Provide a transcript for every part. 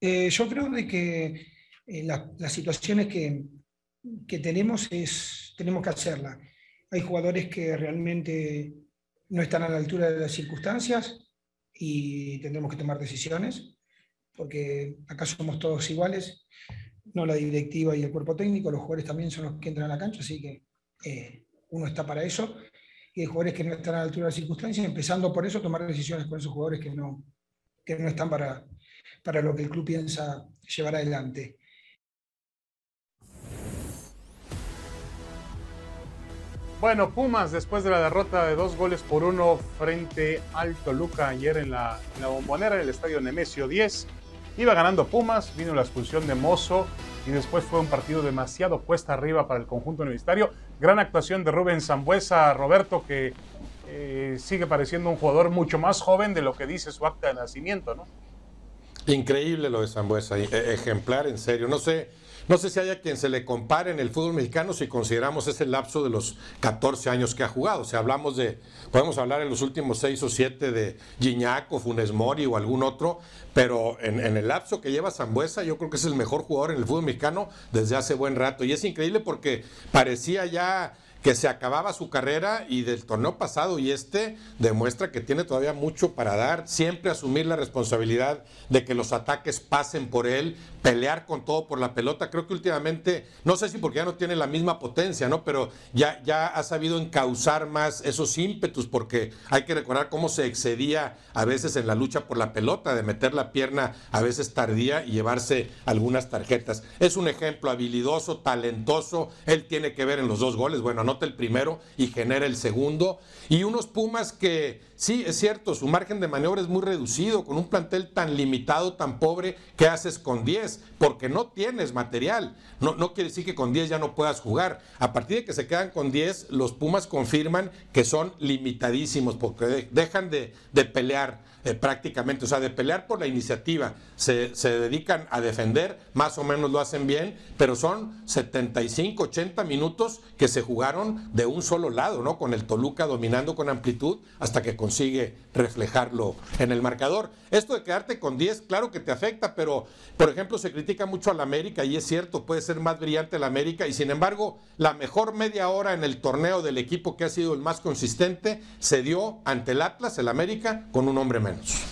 Eh, yo creo de que eh, las situaciones que, que tenemos es, tenemos que hacerla. Hay jugadores que realmente no están a la altura de las circunstancias y tendremos que tomar decisiones, porque acá somos todos iguales, no la directiva y el cuerpo técnico, los jugadores también son los que entran a la cancha, así que eh, uno está para eso. Y hay jugadores que no están a la altura de las circunstancias, empezando por eso, tomar decisiones con esos jugadores que no, que no están para, para lo que el club piensa llevar adelante. Bueno, Pumas, después de la derrota de dos goles por uno frente al Toluca ayer en la, en bombonera del estadio Nemesio 10, iba ganando Pumas, vino la expulsión de Mozo y después fue un partido demasiado cuesta arriba para el conjunto universitario. Gran actuación de Rubén Zambuesa, Roberto, que eh, sigue pareciendo un jugador mucho más joven de lo que dice su acta de nacimiento, ¿no? Increíble lo de Zambuesa, e, ejemplar en serio. No sé no sé si haya quien se le compare en el fútbol mexicano si consideramos ese lapso de los 14 años que ha jugado. O sea, hablamos de, podemos hablar en los últimos 6 o 7 de Gignac o Funes Mori o algún otro, pero en, el lapso que lleva Zambuesa, yo creo que es el mejor jugador en el fútbol mexicano desde hace buen rato. Y es increíble porque parecía ya que se acababa su carrera y del torneo pasado y este demuestra que tiene todavía mucho para dar, siempre asumir la responsabilidad de que los ataques pasen por él, pelear con todo por la pelota. Creo que últimamente, no sé si porque ya no tiene la misma potencia, ¿no? Pero ya, ya ha sabido encauzar más esos ímpetus porque hay que recordar cómo se excedía a veces en la lucha por la pelota, de meter la pierna a veces tardía y llevarse algunas tarjetas. Es un ejemplo habilidoso, talentoso, él tiene que ver en los dos goles, bueno, no el primero y genera el segundo. Y unos Pumas que, sí, es cierto, su margen de maniobra es muy reducido, con un plantel tan limitado, tan pobre, ¿qué haces con 10? Porque no tienes material. No, no quiere decir que con 10 ya no puedas jugar. A partir de que se quedan con 10, los Pumas confirman que son limitadísimos, porque dejan de, de pelear eh, prácticamente, o sea, de pelear por la iniciativa. Se, se, dedican a defender, más o menos lo hacen bien, pero son 75, 80 minutos que se jugaron de un solo lado, ¿no? Con el Toluca dominando con amplitud hasta que consigue reflejarlo en el marcador. Esto de quedarte con 10, claro que te afecta, pero por ejemplo se critica mucho a la América y es cierto, puede ser más brillante la América y sin embargo la mejor media hora en el torneo del equipo que ha sido el más consistente se dio ante el Atlas, el América, con un hombre menos.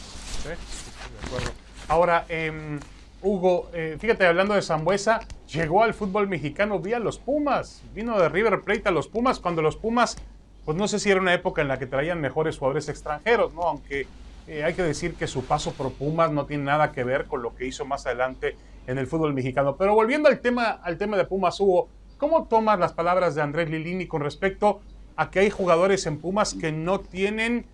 Ahora, em, Hugo, eh, fíjate, hablando de Zambuesa, llegó al fútbol mexicano vía los Pumas. Vino de River Plate a los Pumas cuando los Pumas, pues no sé si era una época en la que traían mejores jugadores extranjeros, ¿no? Aunque eh, hay que decir que su paso por Pumas no tiene nada que ver con lo que hizo más adelante en el fútbol mexicano. Pero volviendo al tema, al tema de Pumas, Hugo, ¿cómo tomas las palabras de Andrés Lilini con respecto a que hay jugadores en Pumas que no tienen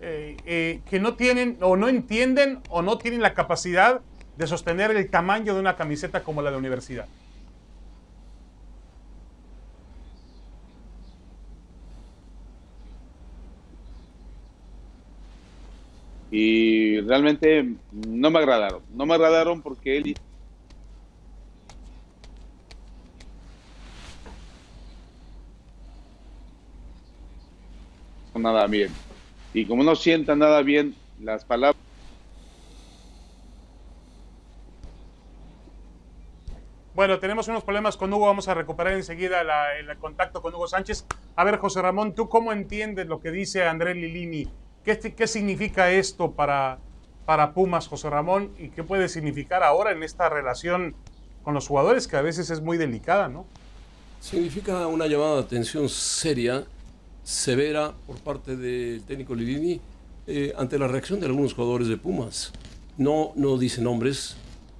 eh, eh, que no tienen o no entienden o no tienen la capacidad de sostener el tamaño de una camiseta como la de universidad. Y realmente no me agradaron. No me agradaron porque él nada bien y como no sienta nada bien las palabras. Bueno, tenemos unos problemas con Hugo, vamos a recuperar enseguida el contacto con Hugo Sánchez. A ver, José Ramón, ¿tú cómo entiendes lo que dice Andrés Lilini? ¿Qué, qué significa esto para, para Pumas, José Ramón? ¿Y qué puede significar ahora en esta relación con los jugadores, que a veces es muy delicada, ¿no? Significa una llamada de atención seria severa por parte del técnico Lidini eh, ante la reacción de algunos jugadores de Pumas. No, no dice nombres,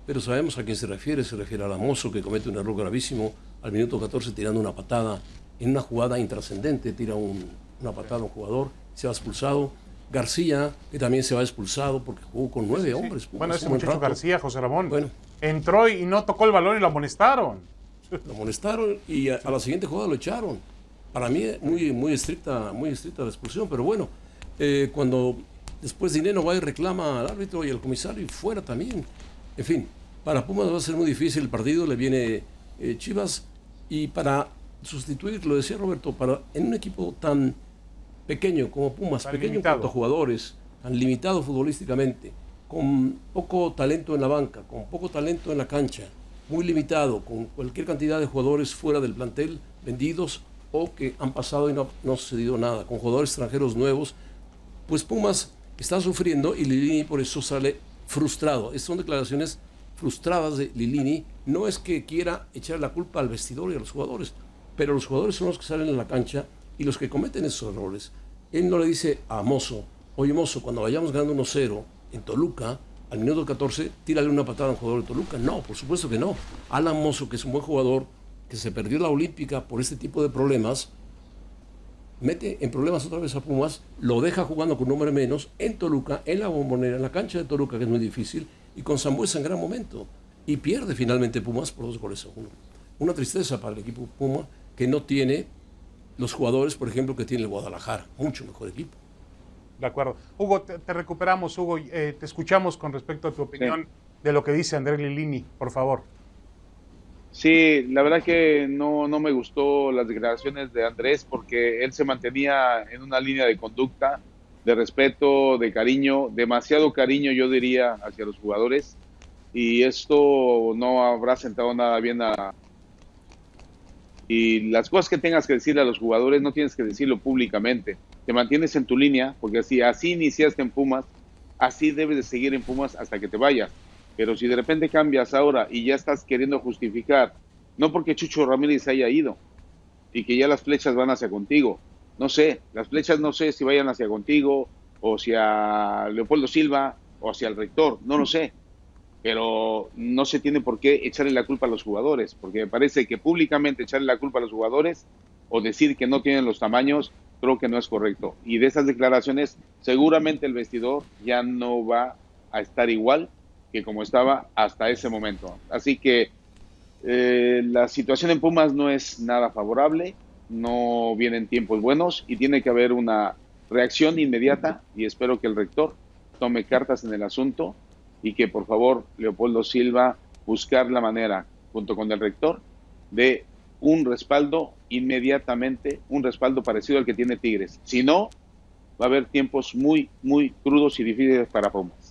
pero sabemos a quién se refiere. Se refiere a Lamoso, que comete un error gravísimo al minuto 14 tirando una patada en una jugada intrascendente. Tira una patada a un jugador, se va expulsado. García, que también se va expulsado porque jugó con nueve hombres. bueno, ese muchacho García, José Ramón, bueno, entró y no tocó el balón y lo amonestaron. Lo amonestaron y a la siguiente jugada lo echaron para mí muy, muy estricta, muy estricta la expulsión, pero bueno, eh, cuando después Dinero va y reclama al árbitro y al comisario y fuera también. En fin, para Pumas va a ser muy difícil el partido, le viene eh, Chivas y para sustituir, lo decía Roberto, para en un equipo tan pequeño como Pumas, pequeño en cuanto a jugadores, tan limitado futbolísticamente, con poco talento en la banca, con poco talento en la cancha, muy limitado, con cualquier cantidad de jugadores fuera del plantel, vendidos o que han pasado y no, no ha sucedido nada, con jugadores extranjeros nuevos, pues Pumas está sufriendo y Lilini por eso sale frustrado. Estas son declaraciones frustradas de Lilini. No es que quiera echar la culpa al vestidor y a los jugadores, pero los jugadores son los que salen en la cancha y los que cometen esos errores. Él no le dice a Mozo, oye Mozo, cuando vayamos ganando 1-0 en Toluca, al minuto 14, tírale una patada a un jugador de Toluca. No, por supuesto que no. Alan Mozo, que es un buen jugador, que se perdió la Olímpica por este tipo de problemas, mete en problemas otra vez a Pumas, lo deja jugando con un hombre menos en Toluca, en la bombonera, en la cancha de Toluca, que es muy difícil, y con Zambuesa en gran momento. Y pierde finalmente Pumas por dos goles a uno. Una tristeza para el equipo Puma que no tiene los jugadores, por ejemplo, que tiene el Guadalajara, mucho mejor equipo. De acuerdo. Hugo, te, recuperamos, Hugo. Eh, te escuchamos con respecto a tu opinión de lo que dice Andrés Lilini, por favor. Sí, la verdad que no, no me gustó las declaraciones de Andrés porque él se mantenía en una línea de conducta, de respeto, de cariño, demasiado cariño yo diría hacia los jugadores y esto no habrá sentado nada bien a... Y las cosas que tengas que decirle a los jugadores no tienes que decirlo públicamente, te mantienes en tu línea porque así, así iniciaste en Pumas, así debes de seguir en Pumas hasta que te vayas. Pero si de repente cambias ahora y ya estás queriendo justificar, no porque Chucho Ramírez haya ido y que ya las flechas van hacia contigo, no sé, las flechas no sé si vayan hacia contigo o hacia Leopoldo Silva o hacia el rector, no lo sé, pero no se tiene por qué echarle la culpa a los jugadores, porque me parece que públicamente echarle la culpa a los jugadores o decir que no tienen los tamaños, creo que no es correcto. Y de esas declaraciones, seguramente el vestidor ya no va a estar igual que como estaba hasta ese momento. Así que eh, la situación en Pumas no es nada favorable, no vienen tiempos buenos y tiene que haber una reacción inmediata y espero que el rector tome cartas en el asunto y que por favor Leopoldo Silva buscar la manera junto con el rector de un respaldo inmediatamente, un respaldo parecido al que tiene Tigres. Si no, va a haber tiempos muy, muy crudos y difíciles para Pumas.